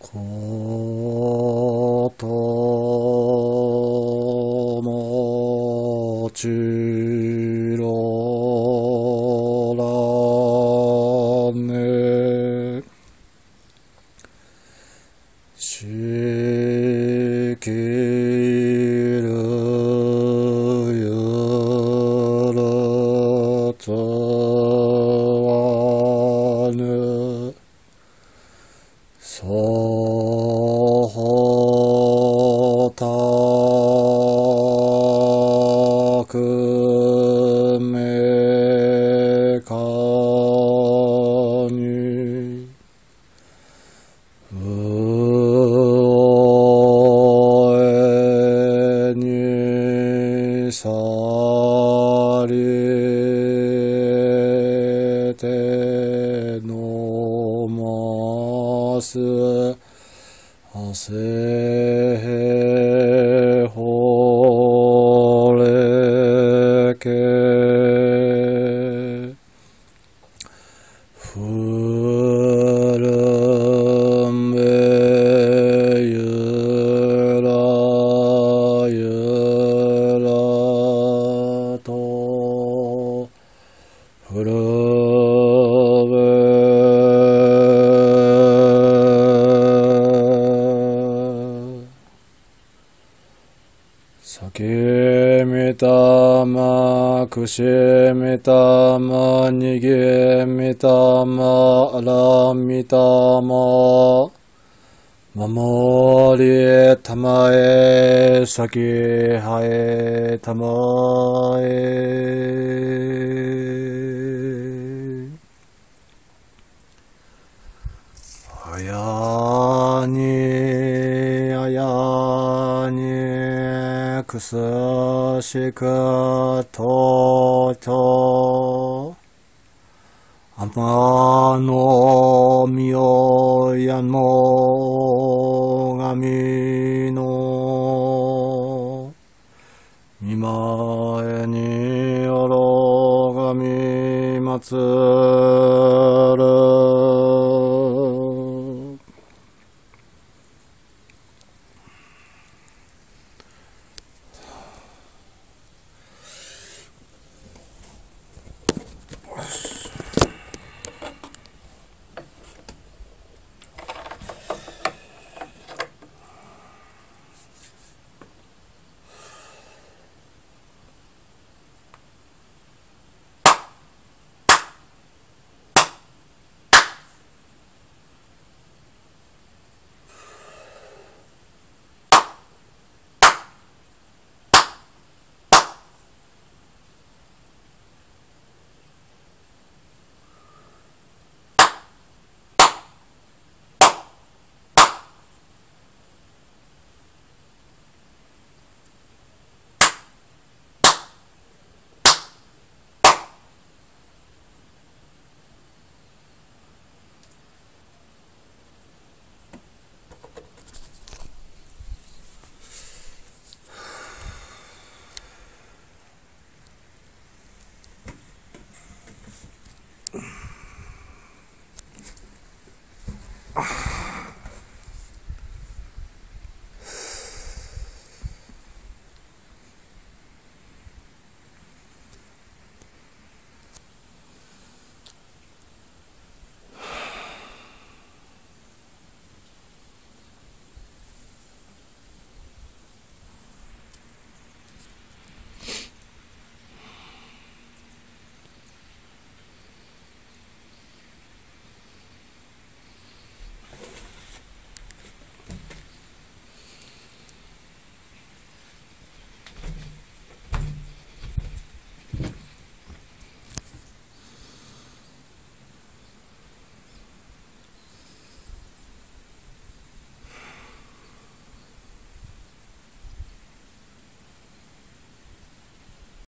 こともちかに。うえにさりてのます。あせほくしみたまにげみたまあらみたま守りたまえさきはえたまえあやにあやにくすしく。とと、天の御親の神の、見前にあろがみま